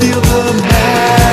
Feel the magic.